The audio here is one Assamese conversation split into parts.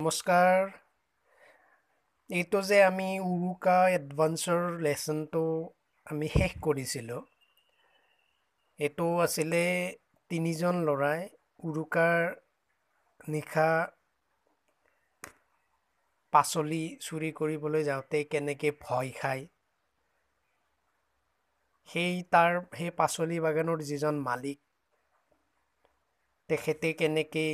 নমস্কাৰ। এইটো যে আমি উৰুকা এডভান্সৰ লেচনটো আমি শেষ কৰিছিলোঁ এইটো আছিলে তিনিজন ল'ৰাই উৰুকাৰ নিশা পাচলি চুৰি কৰিবলৈ যাওঁতে কেনেকৈ ভয় খায় সেই তাৰ সেই পাচলি বাগানৰ যিজন মালিক তেখেতে কেনেকৈ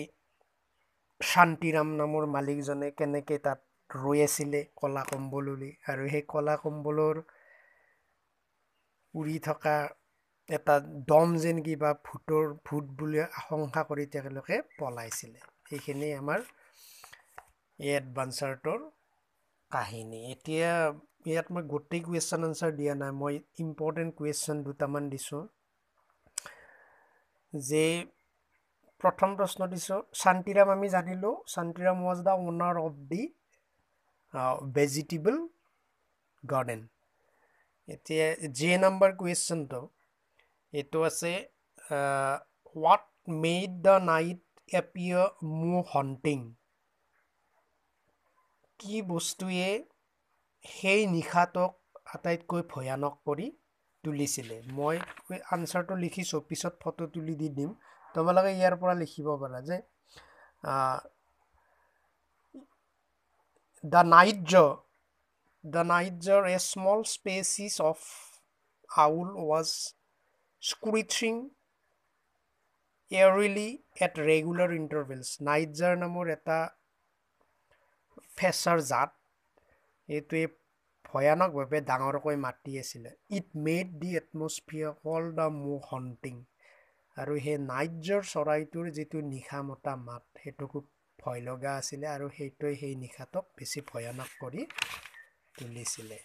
শান্তিৰাম নামৰ মালিকজনে কেনেকৈ তাত ৰৈ আছিলে কলা কম্বললৈ আৰু সেই কলা কম্বলৰ উৰি থকা এটা দম যেন কিবা ভূতৰ ভূত বুলি আশংকা কৰি তেওঁলোকে পলাইছিলে। সেইখিনি আমাৰ এই এডভান্সাৰটোৰ কাহিনী। এতিয়া ইয়াত মই গোটেই কুৱেশ্যন আনচাৰ দিয়া নাই মই ইম্পৰ্টেণ্ট কুৱেশ্যন দুটামান দিছোঁ। যে প্ৰথম প্ৰশ্ন দিছোঁ শান্তিৰাম আমি জানিলোঁ Shantiram was the owner of the vegetable garden এতিয়া জে নাম্বাৰ কুৱেশ্যনটো এইটো আছে what made the night appear more haunting কি বস্তুৱে সেই নিশাটোক আটাইতকৈ ভয়ানক কৰি তুলিছিলে? মই আনচাৰটো লিখিছোঁ পিছত ফটো তুলি দি দিম। তোমালোকে ইয়াৰ পৰা লিখিব পাৰা যে the night the night a small species of owl was screeching eerily at regular intervals. Nightjar নামৰ এটা ফেচাৰ জাত এইটোৱে ভয়ানকভাৱে ডাঙৰকৈ মাতি আছিলে। It made the atmosphere all the more haunting. আৰু সেই নাইটজৰ চৰাইটোৰ যিটো নিশা মতা সেইটো খুব ভয় লগা আছিলে আৰু সেইটোৱে সেই নিশাটোক বেছি ভয়ানক কৰি তুলিছিলে।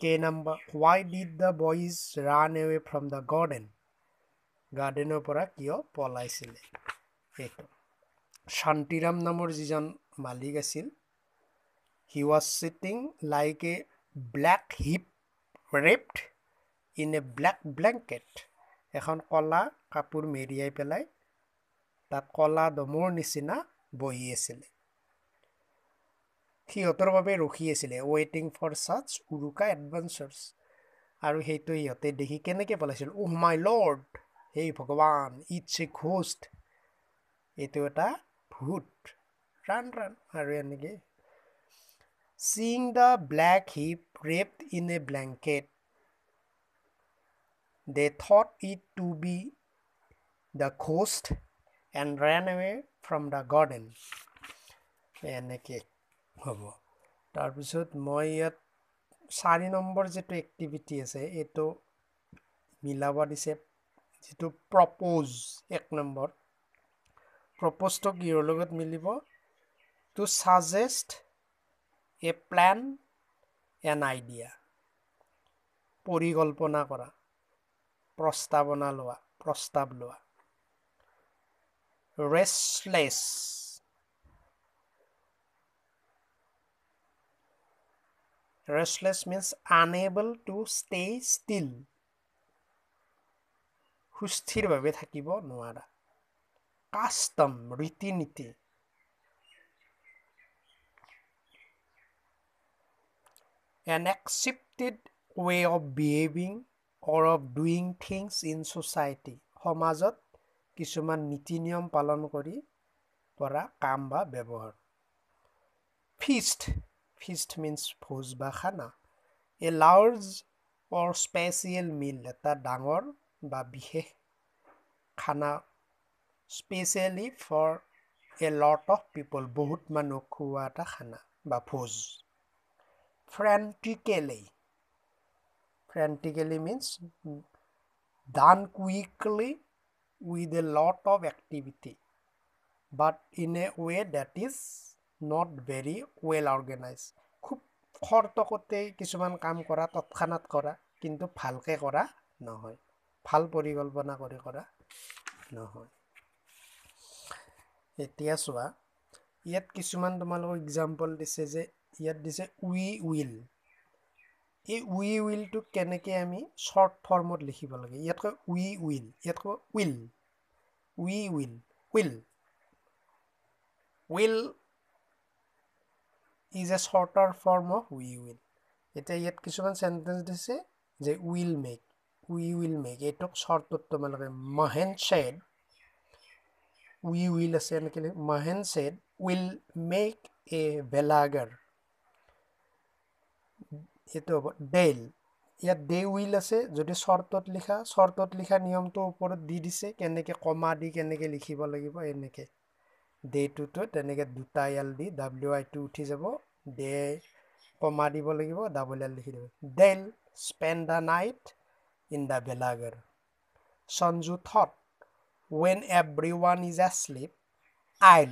কে number why did the boys run away from the garden গাৰ্ডেনৰ পৰা কিয় পলাইছিলে? সেইটো শান্তিৰাম নামৰ যিজন মালিক আছিল he was sitting like a black heap wrapped in a black blanket এখন কলা কাপোৰ মেৰিয়াই পেলাই তাত কলা দমৰ নিচিনা বহি আছিলে। সিহঁতৰ বাবে ৰখি আছিলে। ৱেইটিং ফৰ চাচ উৰুকা এডভেঞ্চাৰ্ছ আৰু সেইটো সিহঁতে দেখি কেনেকৈ পেলাইছিল? উহ মাই লৰ্ড সেই ভগৱান ইটছ এ ঘোষ্ট। এইটো এটা ভূত। ৰান ৰান আৰু এনেকৈ। Seeing the black heap wrapped in a blanket They thought it to be the ghost and ran away from the garden. এনেকৈ হ'ব। তাৰপিছত মই ইয়াত চাৰি নম্বৰ যিটো এক্টিভিটি আছে এইটো মিলাব দিছে যিটো প্ৰপ'জ এক নম্বৰ। প্ৰপ'জটো কিহৰ লগত মিলিব? To suggest a plan an idea পৰিকল্পনা কৰা। প্ৰস্তাৱনা লোৱা প্ৰস্তাৱ লোৱা। Restless restless means unable to stay still সুস্থিৰভাৱে থাকিব নোৱাৰা। কাষ্টম ৰীতি নীতি an accepted way of behaving or of doing things in society সমাজত কিছুমান নীতি নিয়ম পালন কৰি কৰা কাম বা ব্যৱহাৰ। ফিষ্ট ফিষ্ট মিনছ ভোজ বা খানা। এ লাৰ্জ অৰ স্পেচিয়েল মিল এটা ডাঙৰ বা বিশেষ খানা। Especially for a lot of people বহুত মানুহ খোৱা এটা খানা বা ভোজ। ফ্ৰেণ্টিকেলি frantically means done quickly with a lot of activity but in a way that is not very well organized. খুব খৰতকতে কিছুমান কাম কৰা তৎক্ষণাত কৰা কিন্তু ভালকৈ কৰা নহয়। ভাল পৰিকল্পনা কৰি কৰা নহয়। এতিয়া চোৱা ইয়াত কিছুমান তোমালোকক এক্সাম্পল দিছে যে ইয়াত দিছে উই উইল। এই উই উইলটোক কেনেকৈ আমি শ্বৰ্ট ফৰ্মত লিখিব লাগে? ইয়াতকৈ উই উইল ইয়াতকৈ will we will will. Will is a shorter form of we will এতিয়া ইয়াত কিছুমান চেণ্টেঞ্চ দিছে যে will make we will make. এইটোক শ্বৰ্টত তোমালোকে মহেন চেড উই উইল আছে এনেকৈ Mohan said will make a বেলাগাৰ এইটো হ'ব ডেইল ইয়াত ডে উইল আছে যদি শ্বৰ্টত লিখা শ্বৰ্টত লিখা নিয়মটো ওপৰত দি দিছে কেনেকৈ কমা দি কেনেকৈ লিখিব লাগিব এনেকৈ। ডে টুটো তেনেকৈ দুটা এল দি ডাব্লিউ আইটো উঠি যাব ডে কমা দিব লাগিব ডাবল এল লিখি দিব। We'll spend the night in the বেলাগাৰ। Sanju thought when every one is asleep I'll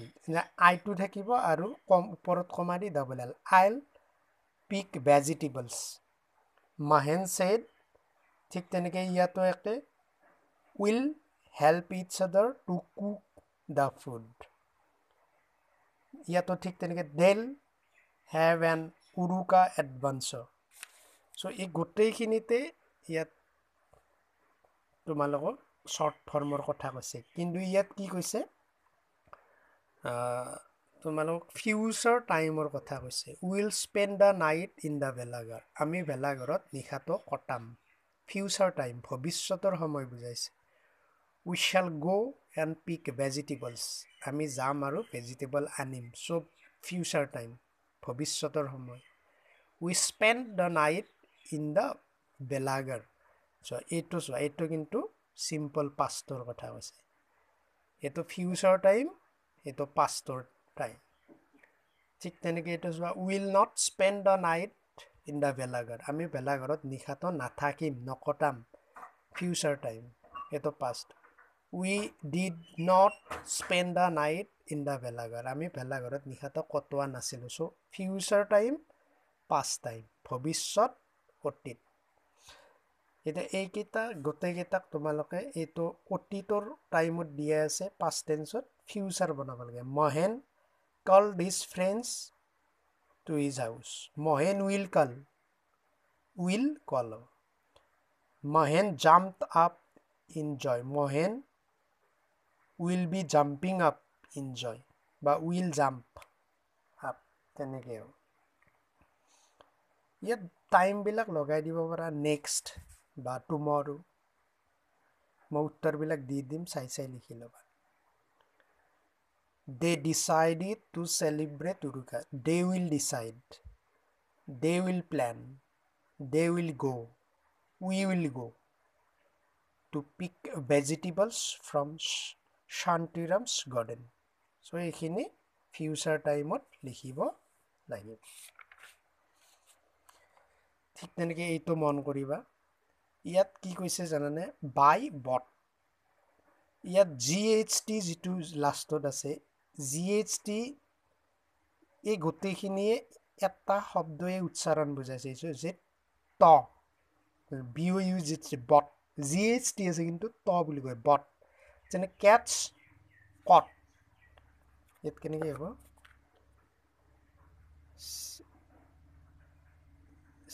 আইটো থাকিব আৰু কম ওপৰত কমা দি ডাবল এল। আইল পিক ভেজিটেবলছ মাহেন চেড ঠিক তেনেকৈ ইয়াতো একে will help its other to cook the food ইয়াতো ঠিক তেনেকৈ they'll have an Uruka advance so' এই গোটেইখিনিতে ইয়াত তোমালোকক শ্বৰ্ট ফৰ্মৰ কথা কৈছে কিন্তু ইয়াত কি কৈছে তোমালোকক ফিউচাৰ টাইমৰ কথা কৈছে। Will spend the night in the ভেলাঘৰ আমি ভেলাঘৰত নিশাটো কটাম। ফিউচাৰ টাইম ভৱিষ্যতৰ সময় বুজাইছে। We shall go' and pick vegetables আমি যাম আৰু ভেজিটেবল আনিম। চব ফিউচাৰ টাইম ভৱিষ্যতৰ সময়। We spend the night in the বেলাগাৰ চোৱা এইটো চোৱা এইটো কিন্তু চিম্পল পাষ্টৰ কথা কৈছে। এইটো ফিউচাৰ টাইম এইটো পাষ্টৰ টাইম ঠিক তেনেকৈ এইটো চোৱা will not spend the night in the বেলাগাৰ আমি বেলাঘৰত নিশাটো নাথাকিম নকটাম ফিউচাৰ টাইম এইটো past we did not spend the night in the ভেলাঘৰ আমি ভেলাঘৰত নিশাটো কটোৱা নাছিলোঁ so' future time past time ভৱিষ্যত অতীত। এতিয়া এইকেইটা গোটেইকেইটাক তোমালোকে এইটো অতীতৰ টাইমত দিয়া আছে পাষ্ট টেন্সত ফিউচাৰ বনাব লাগে। Mahen call this friends to his house Mahen will call will call Mahen jump up enjoy Mahen will be jumping up enjoy বা উইল জাম্প আপ তেনেকৈ ইয়াত টাইমবিলাক লগাই দিব পাৰা নেক্সট বা টুমৰো মই উত্তৰবিলাক দি দিম চাই চাই লিখি ল'বা they decided to celebrate Uruka they will decide they will plan they will go' we will go' to pick vegetables from Shantiram's garden so' এইখিনি ফিউচাৰ টাইমত লিখিব লাগিব। ঠিক তেনেকৈ এইটো মন কৰিবা। ইয়াত কি কৈছে জানানে? বাই বট ইয়াত জি এইচ টি যিটো লাষ্টত আছে জি এইচ টি এই গোটেইখিনিয়ে এটা শব্দই উচ্চাৰণ বুজাইছে। যে ট। B O' U G bought G H T আছে কিন্তু ট বুলি কয় বট যেনে কেটছ কট ইয়াত কেনেকৈ হ'ব?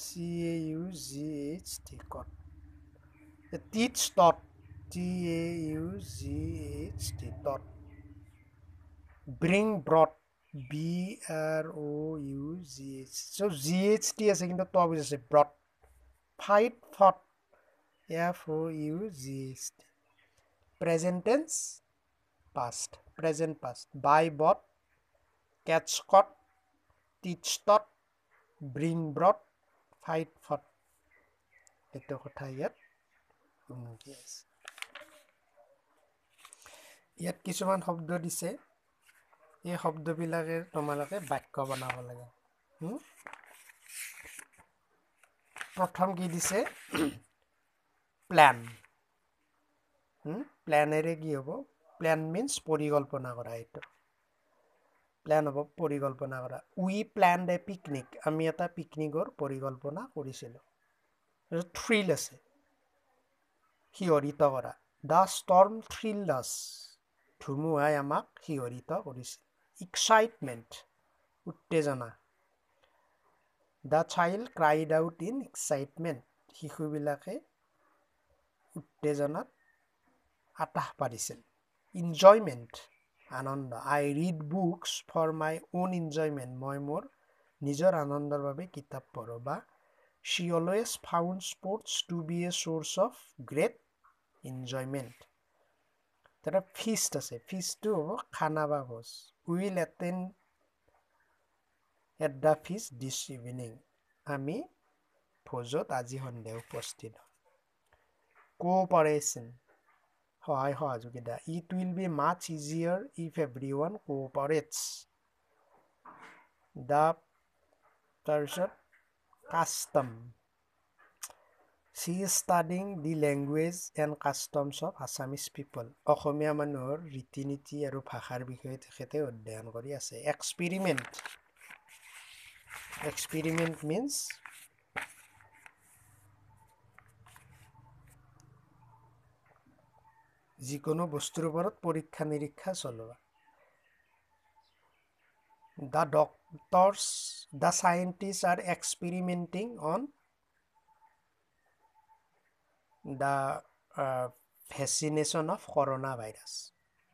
C A U G H T caught teach taught T A U G H T taught bring brought B R O' U G H so' G H T আছে কিন্তু ট বুজিছে brought fight fought F O' U G H T present tense past present past buy bought catch caught teach taught bring brought fight fought এইটো কথা ইয়াত উন্নতি আছে ইয়াত কিছুমান শব্দ দিছে এই শব্দবিলাকে তোমালোকে বাক্য বনাব লাগে। প্ৰথম কি দিছে? প্লেন। প্লেনেৰে কি হ'ব? প্লেন মিনছ পৰিকল্পনা কৰা এইটো। প্লেন হ'ব পৰিকল্পনা কৰা। উই প্লেন এ পিকনিক আমি এটা পিকনিকৰ পৰিকল্পনা কৰিছিলোঁ। থ্ৰিল আছে। শিহৰিত কৰা। দ্য ষ্টৰ্ম থ্ৰিল দাস ধুমুহাই আমাক শিহৰিত কৰিছিল। এক্সাইটমেণ্ট উত্তেজনা the child cried out in excitement শিশুবিলাকে উত্তেজনাত আতাহ পাৰিছিল। Enjoyment Ananda. I read books for my own enjoyment মই মোৰ নিজৰ আনন্দৰ বাবে কিতাপ পঢ়ো বা she always found sports to be a source of great enjoyment তাতে ফিষ্ট আছে। ফিষ্টটো হ'ব খানা বা ভোজ। Will attend at the feast this evening আমি ভোজত আজি সন্ধিয়া উপস্থিত। হ'ম কোঅপাৰেশ্যন সহায় সহযোগিতা। It will be much easier if every one cooperates the তাৰপিছত custom C studying the language and customs of Assamese people অসমীয়া মানুহৰ ৰীতি নীতি আৰু ভাষাৰ বিষয়ে তেখেতে অধ্যয়ন কৰি আছে। এক্সপেৰিমেণ্ট এক্সপেৰিমেণ্ট মিনছ যিকোনো বস্তুৰ ওপৰত পৰীক্ষা নিৰীক্ষা চলোৱা। The doctors the scientist are experimenting on the vaccination of corona virus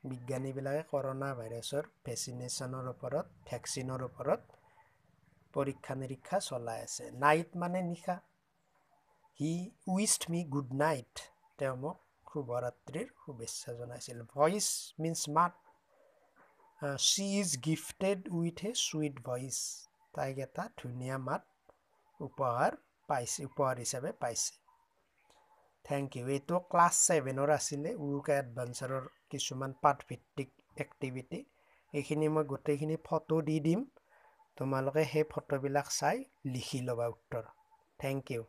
বিজ্ঞানীবিলাকে corona ভাইৰাছৰ ভেচিনেশ্যনৰ ওপৰত ভেকচিনৰ ওপৰত পৰীক্ষা নিৰীক্ষা চলাই আছে। নাইট মানে নিশা। He wished me good night তেওঁ মোক শুভৰাত্ৰিৰ শুভেচ্ছা জনাইছিল। ভইচ মিনছ মাত she is gifted with a sweet voice তাইক এটা ধুনীয়া মাত উপহাৰ পাইছে উপহাৰ হিচাপে পাইছে। থেংক ইউ এইটো ক্লাছ ছেভেনৰ আছিলে উৰুকা এডভাঞ্চাৰৰ কিছুমান পাঠভিত্তিক এক্টিভিটি এইখিনি মই গোটেইখিনি ফটো দি দিম। তোমালোকে সেই ফটোবিলাক চাই লিখি ল'বা উত্তৰ। Thank U